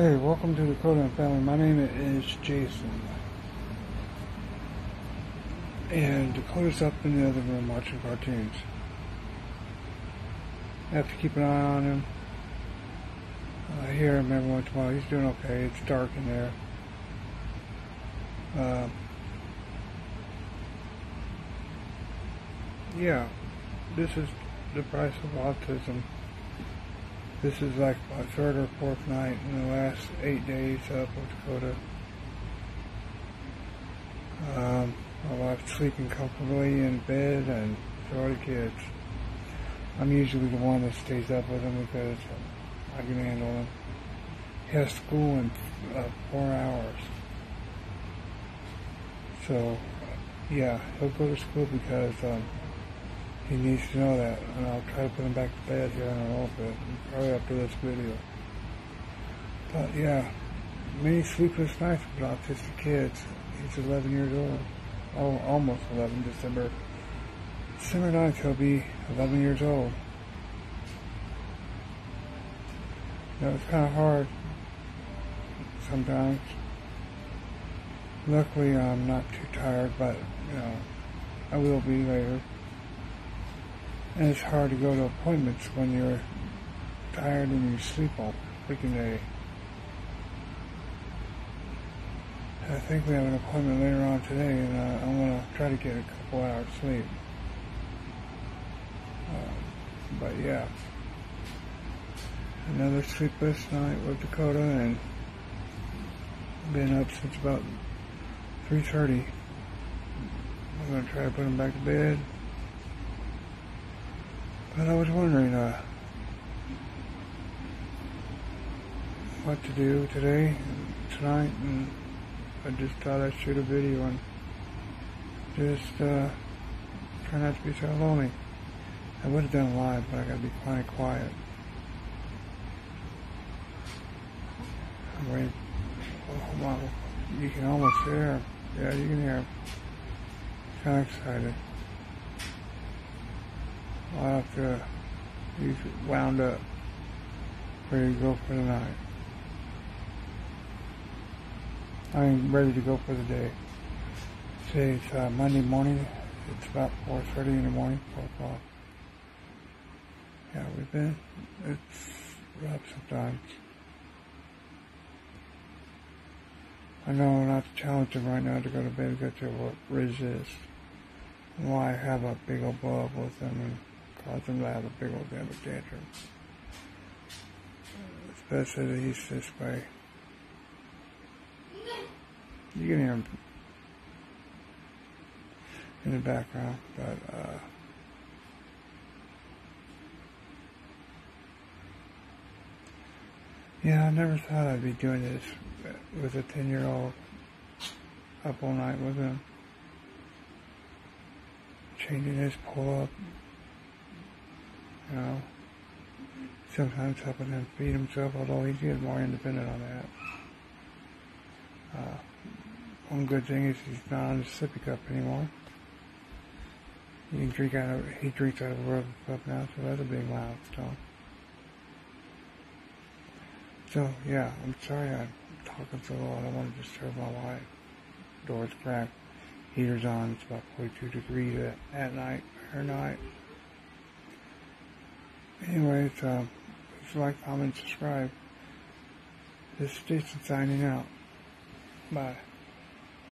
Hey, welcome to the Kodan family. My name is Jason. And Dakota's up in the other room watching cartoons. I have to keep an eye on him. I hear him every once in a while. He's doing okay. It's dark in there. Uh, yeah, this is the price of autism. This is like my third or fourth night in the last eight days up with Dakota. Um, my wife's sleeping comfortably in bed and so are the kids. I'm usually the one that stays up with them because I can handle him. He has school in uh, four hours. So, yeah, he'll go to school because um, he needs to know that, and I'll try to put him back to bed here in a little bit, probably after this video. But yeah, many sleepless nights with autistic kids. He's 11 years old, oh, almost 11, December. December 9th, he'll be 11 years old. You know, it's kind of hard sometimes. Luckily, I'm not too tired, but, you know, I will be later. And it's hard to go to appointments when you're tired and you sleep all freaking day. I think we have an appointment later on today, and uh, I want to try to get a couple hours sleep. Um, but yeah, another sleepless night with Dakota, and been up since about 3:30. I'm gonna try to put him back to bed. But I was wondering uh, what to do today, and tonight, and I just thought I'd shoot a video and just uh, try not to be so lonely. I would have done live, but I gotta be kind of quiet. I'm. Oh, wow. You can almost hear. Yeah, you can hear. Kind of excited. To he's wound up, ready to go for the night. I'm ready to go for the day. Today it's uh, Monday morning. It's about 4.30 in the morning, 4 o'clock. Yeah, we've been, it's rough sometimes. I know not to challenge right now to go to bed because he'll resist. Why have a big old up with him to have a big old damn tantrum. Especially that he's this way. You can hear him in the background, but uh, yeah, I never thought I'd be doing this with a 10 year old up all night with him. Changing his pull up know, sometimes helping him feed himself, although he's getting more independent on that. Uh, one good thing is he's not on the sippy cup anymore. He can drink out of, he drinks out of a rubber cup now, so that's a big milestone. So, yeah, I'm sorry I'm talking so loud. I don't want to disturb my wife. Doors cracked, heater's on, it's about 42 degrees at, at night, her night. Anyways, uh, please like, comment, subscribe. This is Jason signing out. Bye.